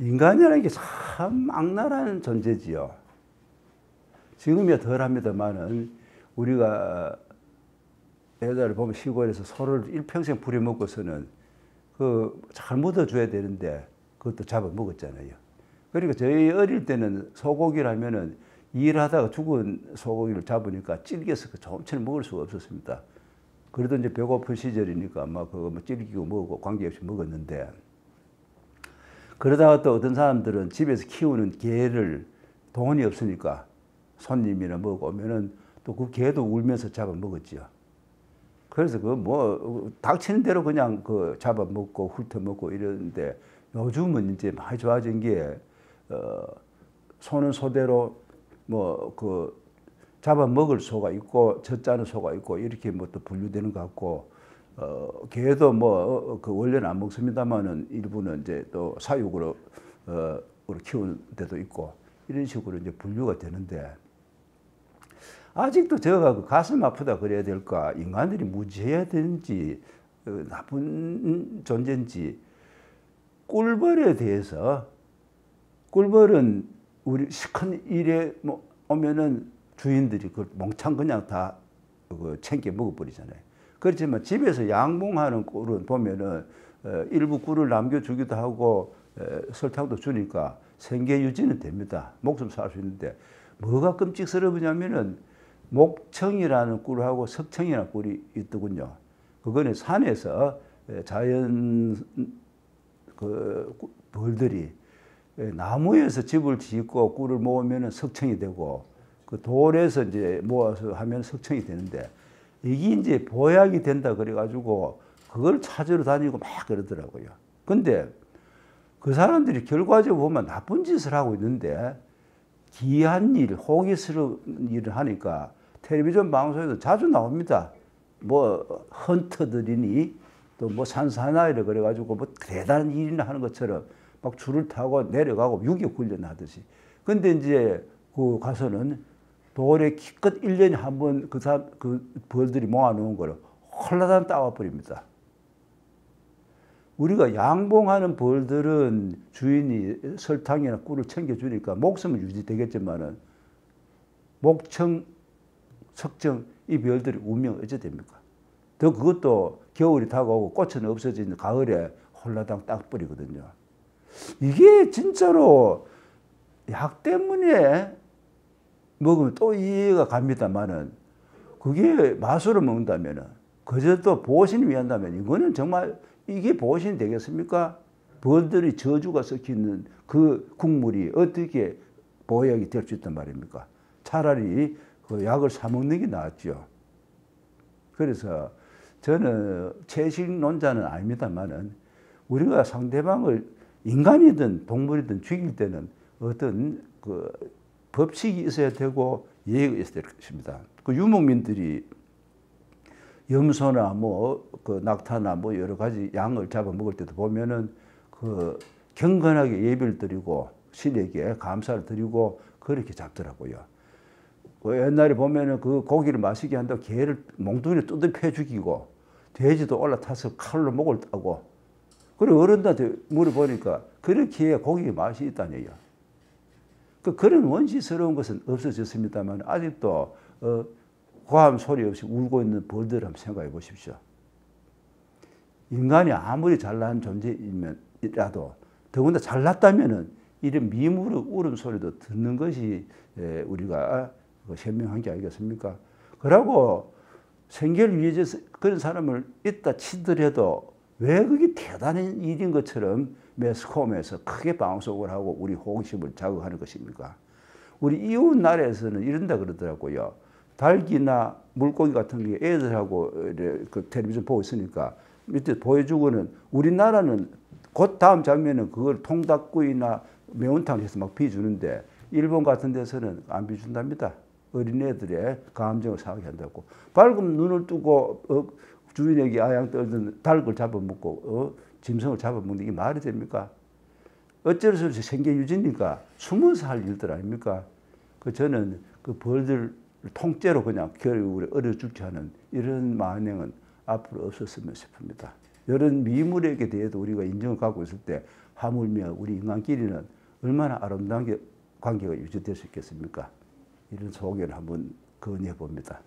인간이라는 게 참 악랄한 존재지요. 지금이야 덜 합니다만은 우리가 여자를 보면 시골에서 소를 일평생 부려먹고서는 그 잘 묻어줘야 되는데 그것도 잡아먹었잖아요. 그러니까 저희 어릴 때는 소고기라면은 일하다가 죽은 소고기를 잡으니까 찔겨서 그 좀처럼 먹을 수가 없었습니다. 그래도 이제 배고픈 시절이니까 막 그거 뭐 찔기고 먹고 관계없이 먹었는데 그러다가 또 어떤 사람들은 집에서 키우는 개를 돈이 없으니까 손님이나 뭐가 오면은 또 그 개도 울면서 잡아 먹었지요. 그래서 그 뭐 닥치는 대로 그냥 그 잡아 먹고 훑어 먹고 이러는데 요즘은 이제 많이 좋아진 게 어, 소는 소대로 뭐 그 잡아 먹을 소가 있고 젖자는 소가 있고 이렇게 뭐 또 분류되는 것 같고 어, 개도 뭐그 어, 원래는 안 먹습니다만은 일부는 이제 또 사육으로 어, 키우는 데도 있고 이런 식으로 이제 분류가 되는데 아직도 제가 그 가슴 아프다 그래야 될까 인간들이 무지해야 되는지 어, 나쁜 존재인지 꿀벌에 대해서 꿀벌은 우리 시큰 일에 뭐 오면은 주인들이 그 몽창 그냥 다 그 챙겨 먹어버리잖아요. 그렇지만 집에서 양봉하는 꿀은 보면은 어, 일부 꿀을 남겨주기도 하고 설탕도 주니까 생계 유지는 됩니다. 목숨 살 수 있는데 뭐가 끔찍스러우냐면은 목청이라는 꿀하고 석청이라는 꿀이 있더군요. 그거는 산에서 자연 그 벌들이 나무에서 집을 짓고 꿀을 모으면 석청이 되고 그 돌에서 이제 모아서 하면 석청이 되는데 이게 이제 보약이 된다 그래가지고 그걸 찾으러 다니고 막 그러더라고요. 근데 그 사람들이 결과적으로 보면 나쁜 짓을 하고 있는데 기한 일, 호기스러운 일을 하니까 텔레비전 방송에도 자주 나옵니다. 뭐 헌터들이니 또 뭐 산사나이를 그래가지고 뭐 대단한 일이나 하는 것처럼 막 줄을 타고 내려가고 유격 훈련 하듯이. 근데 이제 그 가서는 돌에 기껏 1년에 한 번 그 사람, 그 벌들이 모아놓은 거를 홀라단 따와버립니다. 우리가 양봉하는 벌들은 주인이 설탕이나 꿀을 챙겨주니까 목숨은 유지되겠지만은 목청 석정 이 별들이 운명 어찌 됩니까? 더 그것도 겨울이 다가오고 꽃은 없어지는 가을에 홀라당 딱 뿌리거든요. 이게 진짜로 약 때문에 먹으면 또 이해가 갑니다만은 그게 맛으로 먹는다면은 그저 또 보신을 위한다면 이거는 정말 이게 보신이 되겠습니까? 벌들이 저주가 섞이는 그 국물이 어떻게 보약이 될 수 있단 말입니까? 차라리 그 약을 사 먹는 게 낫죠. 그래서 저는 채식론자는 아닙니다만은 우리가 상대방을 인간이든 동물이든 죽일 때는 어떤 그 법칙이 있어야 되고 예의가 있어야 될 것입니다. 그 유목민들이 염소나 뭐 그 낙타나 뭐 여러 가지 양을 잡아 먹을 때도 보면은 그 경건하게 예배를 드리고 신에게 감사를 드리고 그렇게 잡더라고요. 그 옛날에 보면은 그 고기를 맛있게 한다고 개를 몽둥이를 뚜드려 죽이고 돼지도 올라타서 칼로 목을 따고 그리고 어른들한테 물어보니까 그렇게 고기에 맛이 있다네요. 그 그런 원시스러운 것은 없어졌습니다만 아직도 어, 고함 소리 없이 울고 있는 벌들 한번 생각해 보십시오. 인간이 아무리 잘난 존재이면이라도 더군다나 잘났다면은 이런 미무르 울음소리도 듣는 것이 우리가 현명한 게 아니겠습니까? 그러고 생계를 위해서 그런 사람을 있다 치더라도 왜 그게 대단한 일인 것처럼 매스컴에서 크게 방송을 하고 우리 호기심을 자극하는 것입니까? 우리 이웃 나라에서는 이런다 그러더라고요. 닭이나 물고기 같은 게 애들하고 그 텔레비전 보고 있으니까 밑에 보여주고는 우리나라는 곧 다음 장면은 그걸 통닭구이나 매운탕 해서 막 비주는데 일본 같은 데서는 안 비준답니다. 어린애들의 감정을 상하게 한다고. 밝은 눈을 뜨고 어, 주인에게 아양 떨던 닭을 잡아먹고 어, 짐승을 잡아먹는 게 말이 됩니까? 없이 생계 유지니까 숨어서 할 일들 아닙니까? 그 저는 그 벌들 통째로 그냥 결국에 어려 죽지 않은 이런 만행은 앞으로 없었으면 싶습니다. 이런 미물에게 대해서 우리가 인정을 갖고 있을 때 하물며 우리 인간끼리는 얼마나 아름다운 게 관계가 유지될 수 있겠습니까? 이런 소견을 한번 건의해 봅니다.